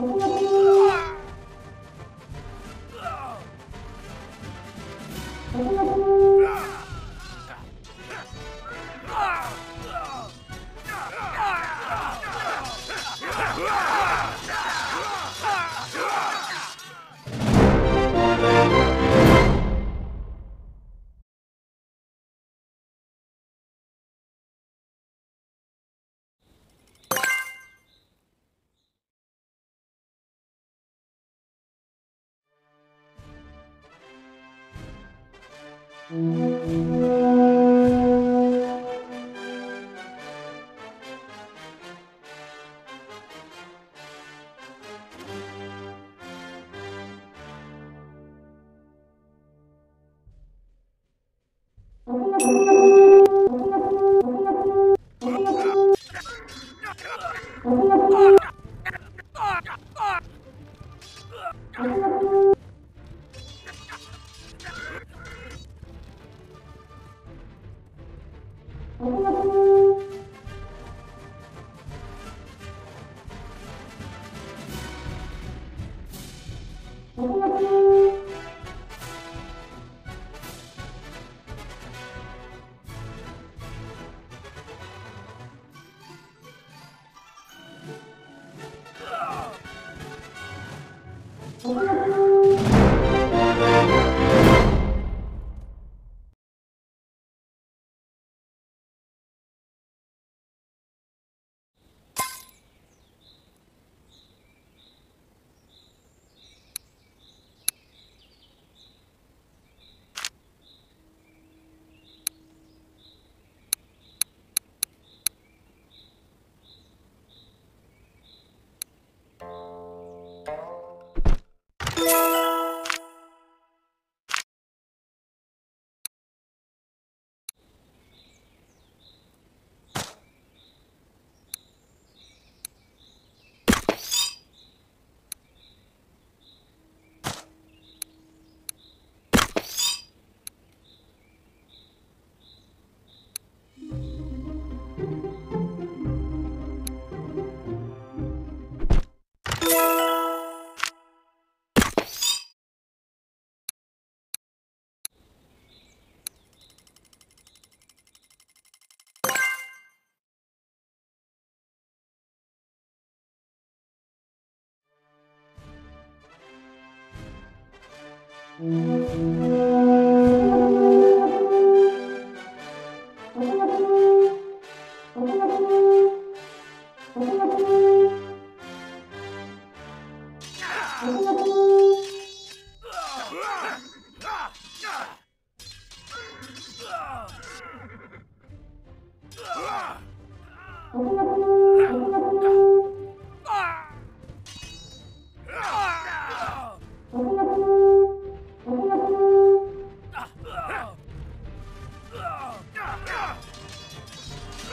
Come on. Música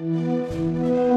Música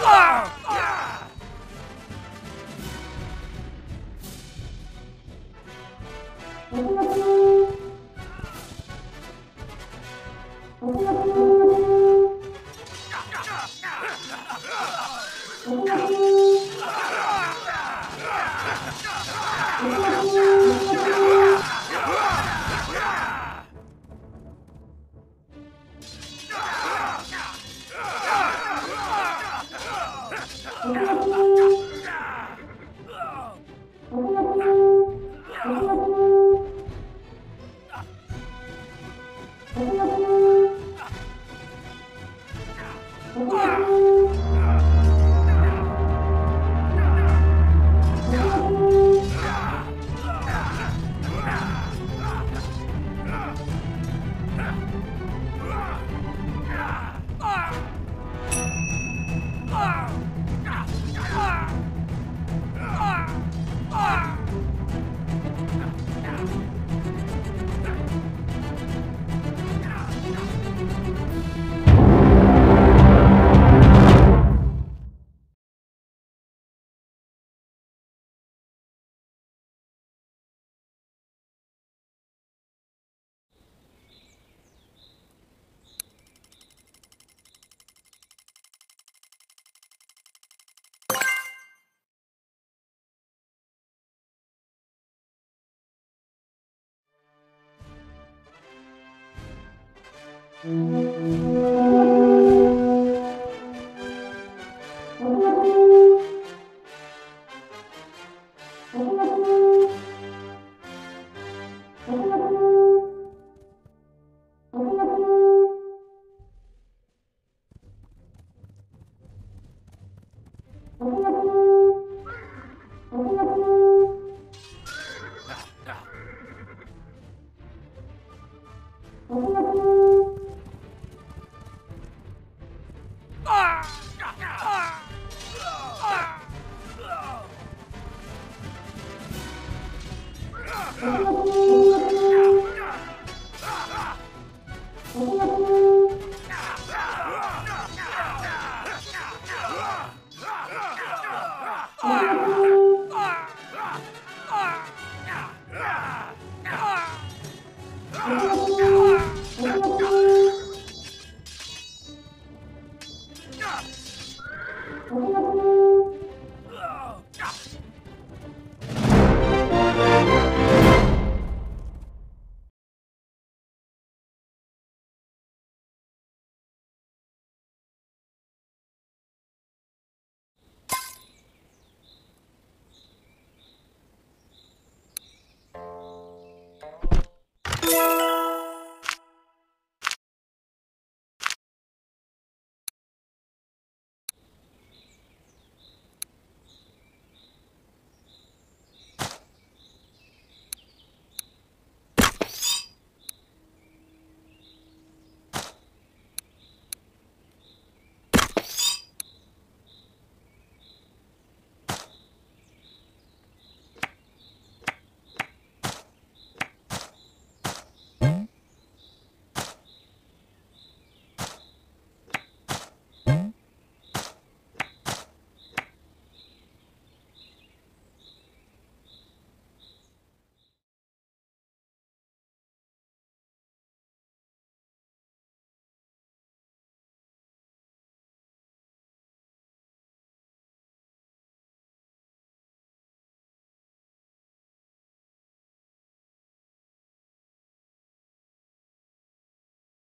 Oh, うん